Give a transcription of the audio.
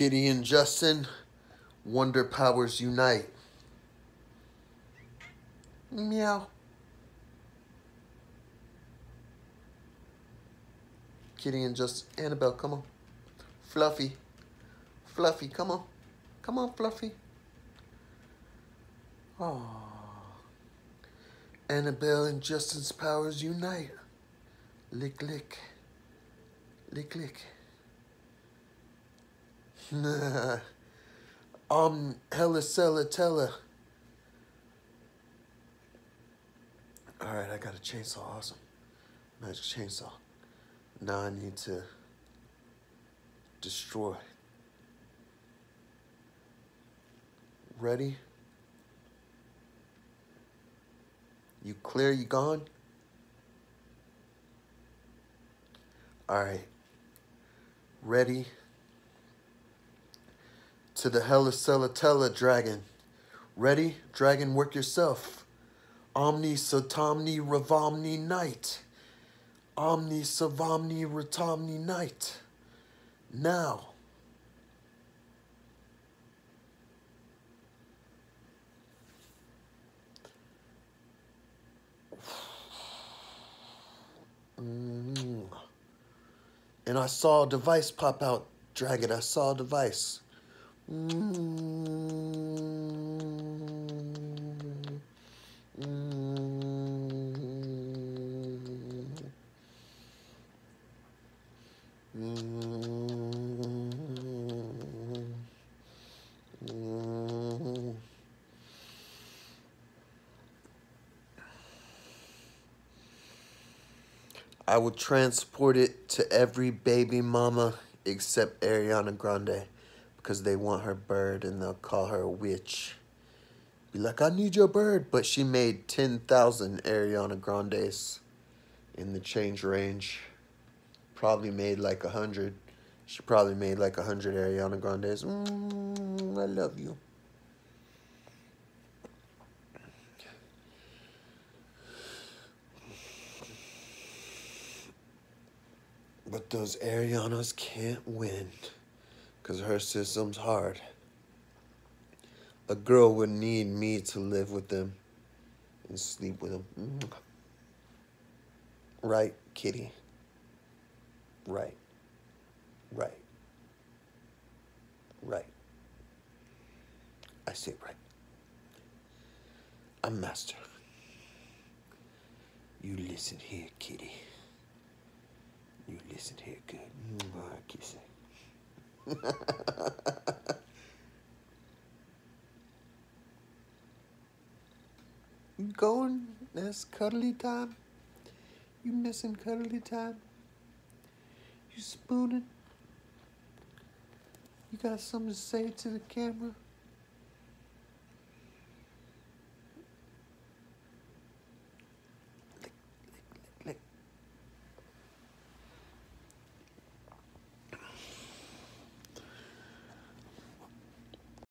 Kitty and Justin, Wonder Powers Unite. Meow. Kitty and just Annabelle, come on. Fluffy. Fluffy, come on. Come on, Fluffy. Oh. Annabelle and Justin's powers unite. Lick, lick. Lick, lick. Um, hella, sella, tella. Alright, I got a chainsaw. Awesome. Magic chainsaw. Now I need to destroy. Ready? You clear? You gone? Alright. Ready? To the Helicelatella dragon. Ready? Dragon, work yourself. Omni Satomni Ravomni Night. Omni Savomni Ratomni Night. Now. Mm. And I saw a device pop out, Dragon. I saw a device. I would transport it to every baby mama except Ariana Grande because they want her bird and they'll call her a witch. Be like, I need your bird. But she made 10,000 Ariana Grandes in the change range. Probably made like a 100. She probably made like a 100 Ariana Grandes. Mm, I love you. But those Arianas can't win because her system's hard. A girl would need me to live with them and sleep with them. Mm. Right, kitty? Right. Right. Right. I say right. I'm master. You listen here, kitty. You listen here good. Mm, kiss it. you going? That's cuddly time? You missing cuddly time? You spooning? You got something to say to the camera?